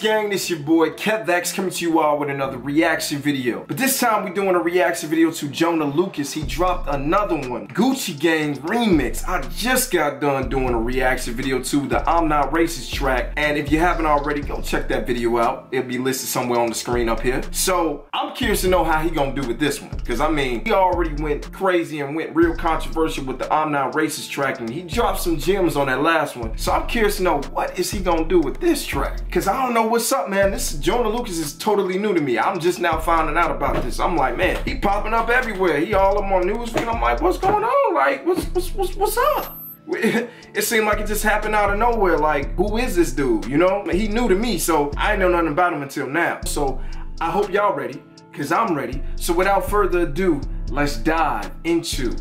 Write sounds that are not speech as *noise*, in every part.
Gang, this your boy Kev X coming to you all with another reaction video. But this time we're doing a reaction video to Joyner Lucas. He dropped another one, Gucci Gang remix. I just got done doing a reaction video to the I'm Not Racist track. And if you haven't already, go check that video out. It'll be listed somewhere on the screen up here. So I'm curious to know how he gonna do with this one. Cause I mean, he already went crazy and went real controversial with the I'm Not Racist track and he dropped some gems on that last one. So I'm curious to know what is he gonna do with this track? Cause I don't know what's up, man. This Joyner Lucas is totally new to me. I'm just now finding out about this. I'm like, man, he popping up everywhere. He all up on newsfeed. I'm like, what's going on? Like, what's what's what's, what's up? *laughs* It seemed like it just happened out of nowhere. Like, who is this dude? You know, he new to me, so I know nothing about him until now. So I hope y'all ready, cause I'm ready. So without further ado, let's dive into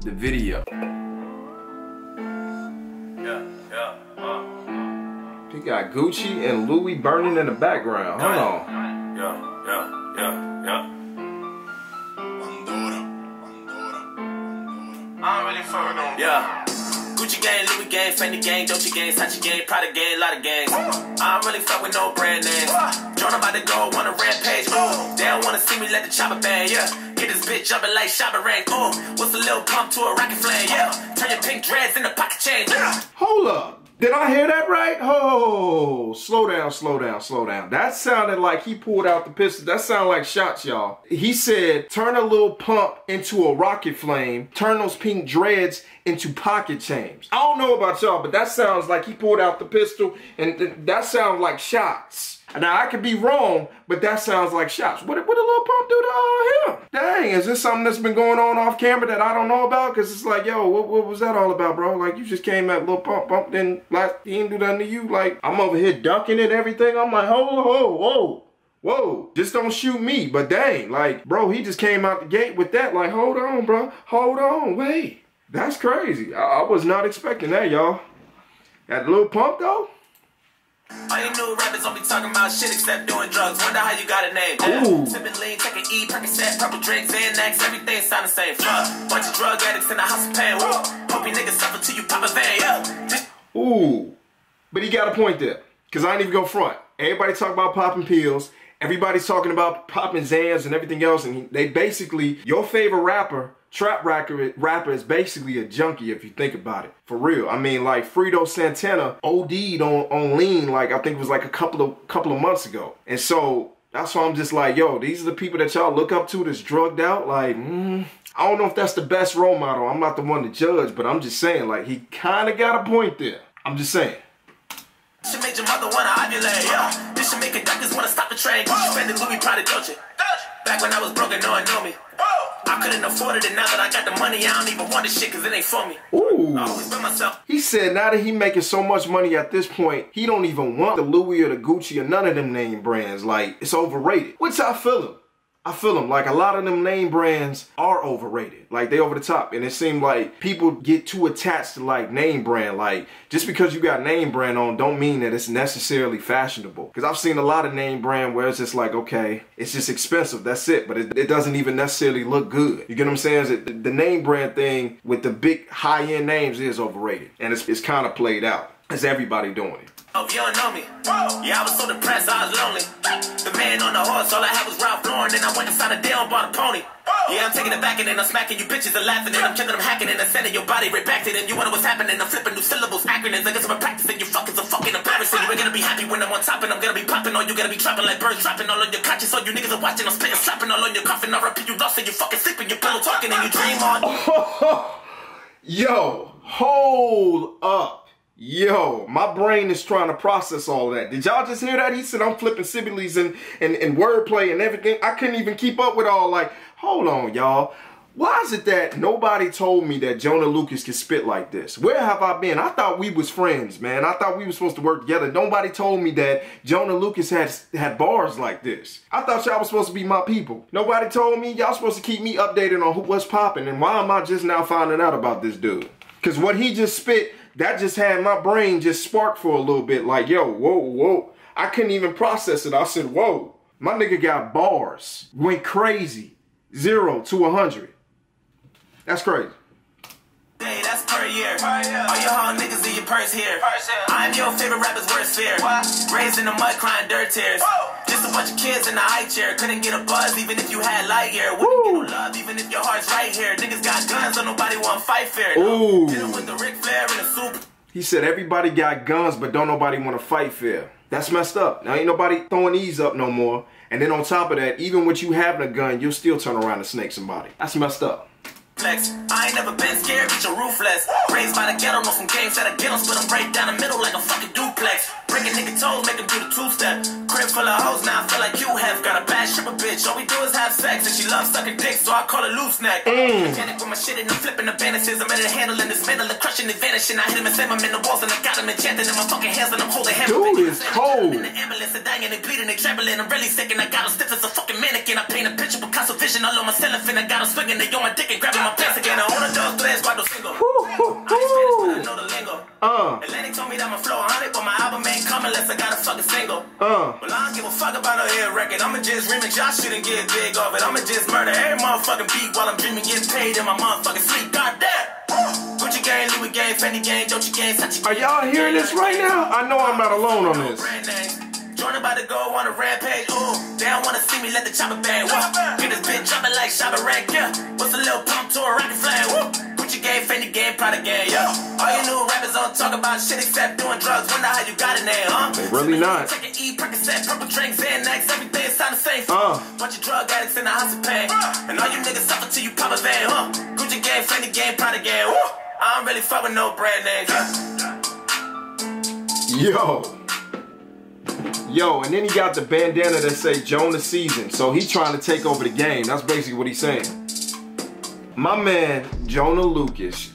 the video. He got Gucci and Louis burning in the background. Hold on. Yeah, yeah, yeah, yeah. I don't really fuck with them. Yeah. Gucci gang, Louis gang, Fendi gang, Dolce gang, Sachi gang, Prada gang, lot of gangs. I don't really fuck with no brand names. Joyner about to go on a rampage. Ooh, they don't wanna see me let the chopper bang. Yeah, get this bitch jumping like Shabba Rank. Ooh, what's a Lil Pump to a rocket flame? Yeah, turn your pink dreads into pocket change. Yeah. Did I hear that right? Oh, slow down, slow down, slow down. That sounded like he pulled out the pistol. That sounded like shots, y'all. He said, turn a little pump into a rocket flame, turn those pink dreads into pocket chains. I don't know about y'all, but that sounds like he pulled out the pistol and that sounds like shots. Now I could be wrong, but that sounds like shots. What, what did Lil Pump do to uh, him? Dang, is this something that's been going on off camera that I don't know about? Cause it's like, yo, what, what was that all about, bro? Like you just came at Lil Pump, Pump didn't like he didn't do nothing to you. Like I'm over here ducking and everything. I'm like, whoa, whoa, whoa. Whoa, just don't shoot me. But dang, like, bro, he just came out the gate with that. Like, hold on, bro. Hold on, wait. That's crazy. I, I was not expecting that, y'all. That little pump though? All you new rappers don't be talking about shit except doing drugs. Wonder how you got a name. Ooh. Sipping lean, taking E, Percocet, purple drinks, Xanax, everything sound the same. Fuck, bunch of drug addicts in the house of pain. Hope you niggas suffer till you pop a vein. Yeah. Ooh. But he got a point there. Cause I ain't even go front. Everybody talk about popping pills. Everybody's talking about popping Zans and everything else. And they basically, your favorite rapper trap rapper, rapper is basically a junkie if you think about it. For real. I mean, like Fredo Santana OD'd on, on lean, like I think it was like a couple of couple of months ago. And so that's why I'm just like, yo, these are the people that y'all look up to that's drugged out. Like, mm, I don't know if that's the best role model. I'm not the one to judge, but I'm just saying, like, he kind of got a point there. I'm just saying. Should make your mother wanna ovulate, yeah. This should make a doctors wanna stop the train. Cause you spending Louis Prada Dolce. Back when I was broken, no one knew me. I couldn't afford it, and now that I got the money, I don't even want this shit because it ain't for me. Ooh. I always been myself. He said now that he making so much money at this point, he don't even want the Louis or the Gucci or none of them name brands. Like, it's overrated. Which I feel him. I feel them. Like a lot of them name brands are overrated. Like they over the top. And it seemed like people get too attached to like name brand. Like just because you got name brand on don't mean that it's necessarily fashionable. Because I've seen a lot of name brand where it's just like, okay, it's just expensive. That's it. But it, it doesn't even necessarily look good. You get what I'm saying? The, the name brand thing with the big high end names is overrated. And it's, it's kind of played out. It's everybody doing it. Oh, you don't know me. Yeah, I was so depressed, I was lonely. The man on the horse, all I had was Ralph Lauren. Then I went inside a deal and bought a pony. Yeah, I'm taking it back and then I'm smacking you bitches and laughing and I'm killing them hacking and I'm sending your body right back to them. You wonder what's happening? I'm flipping new syllables, acronyms. I guess I'm practicing. You fuckers are fucking embarrassing. You ain't gonna be happy when I'm on top and I'm gonna be popping. Or you gonna be trapping like birds dropping all on your conscience. All you niggas are watching. I'm spitting, slapping all on your coffin. I repeat, you lost and you fucking sleeping. You pillow talking and you dream on. *laughs* Yo, hold up. Yo, my brain is trying to process all that. Did y'all just hear that? He said I'm flipping similes and, and, and wordplay and everything. I couldn't even keep up with all like, hold on, y'all. Why is it that nobody told me that Joyner Lucas can spit like this? Where have I been? I thought we was friends, man. I thought we were supposed to work together. Nobody told me that Joyner Lucas had had bars like this. I thought y'all was supposed to be my people. Nobody told me y'all supposed to keep me updated on who, what's popping. And why am I just now finding out about this dude? Because what he just spit that just had my brain just spark for a little bit. Like, yo, whoa, whoa. I couldn't even process it. I said, whoa. My nigga got bars. Went crazy. Zero to a hundred. That's crazy. Hey, that's crazy. per year. All your hard niggas in your purse here. I'm your favorite rapper's worst fear. Raised in the mud, crying dirt tears. Just a bunch of kids in the high chair. Couldn't get a buzz even if you had light year. Wouldn't get no love even if your heart's right here. Niggas got guns, so nobody want fight fair. No. Hit 'em with the Ric Flair and the super. He said everybody got guns, but don't nobody want to fight fair. That's messed up. Now ain't nobody throwing these up no more. And then on top of that, even with you having a gun, you'll still turn around and snake somebody. That's messed up. Flex. I ain't never been scared, but you're ruthless. Raised by the ghetto, know some games that I get them, split them right down the middle like a fucking duplex. Breaking nigga toes, make them do the two step. Crib full of hoes, now I feel like you have. Got a bad stripper bitch, all we do is have sex, and she loves sucking dick, so I call her loose neck. Panic with my shit and I'm flipping the bandages. I'm ready to handle and dismantle and crushing and vanishing. I hit him and slam him in the walls, and I got him enchanted in my fucking hands, and I'm holding him. Dude is cold. In the ambulance, dying, they bleeding, they trembling. I'm really sick, and I got him stiff as a fucking mannequin. I paint a picture, Picasso vision all on my cellophane. I got him swinging, they on my dick and grabbing my pants again. I own a dog, tres, cuatro, cinco. I Spanish, but I know the lingo. Uh. Atlantic told me that my flow unless I got a fucking single. Uh. Well, I don't give a fuck about no hit record. I'ma just remix, y'all shouldn't get big off it. I'ma just murder every motherfucking beat while I'm dreaming, getting paid in my motherfucking sleep. Goddamn. Gucci gang, Louis gang, Fendi gang, Dolce gang, Are y'all hearing this right now? I know I'm not alone on this. Joyner about to go on a rampage. Ooh, they don't wanna see me let the chopper bang. Woo. Get this bitch dropping like Shabba Rank, yeah. What's a Lil Pump to a rocket flag? Woo. Gucci gang, Fendi gang, Prada gang, yeah. All you new rappers don't talk about shit except doing drugs. Wonder how you got in there, huh? They really not. Take an E, Percocet, purple drinks, Xanax, everything sound the same. Uh. Bunch of drug addicts in the house of pain. And all you niggas suffer till you pop a vein, huh? Gucci gang, Fendi gang, Prada gang, woo. I don't really fuck with no brand names, yeah. Yo. Yo, and then he got the bandana that say Joyner Season. So he's trying to take over the game. That's basically what he's saying. My man, Joyner Lucas,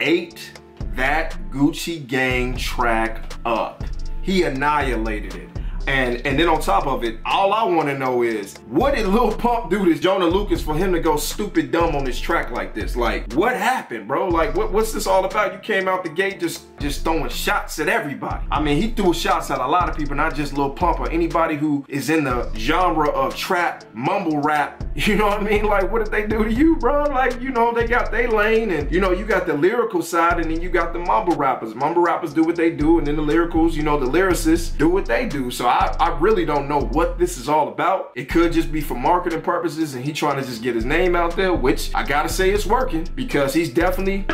ate that Gucci Gang track up. He annihilated it. And and then on top of it, all I want to know is what did Lil Pump do to Joyner Lucas for him to go stupid dumb on this track like this? Like, what happened, bro? Like, what, what's this all about? You came out the gate just just throwing shots at everybody. I mean, he threw shots at a lot of people, not just Lil Pump or anybody who is in the genre of trap, mumble rap. *laughs* You know what I mean? Like, what did they do to you, bro? Like, you know, they got their lane, and you know, you got the lyrical side, and then you got the mumble rappers. Mumble rappers do what they do, and then the lyricals, you know, the lyricists do what they do. So I, I really don't know what this is all about. It could just be for marketing purposes, and he trying to just get his name out there, which I gotta say it's working because he's definitely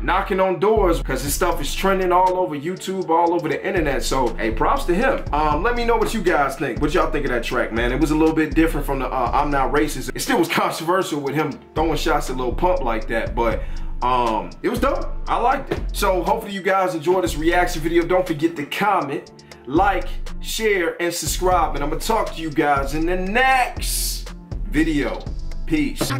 knocking on doors because his stuff is trending all over YouTube, all over the internet. So, hey, props to him. Um, let me know what you guys think. What y'all think of that track, man? It was a little bit different from the uh, I'm Not Racist. It still was *laughs* controversial with him throwing shots at Lil Pump like that, but um, it was dope. I liked it. So, hopefully you guys enjoyed this reaction video. Don't forget to comment, like, share, and subscribe. And I'm gonna talk to you guys in the next video. Peace.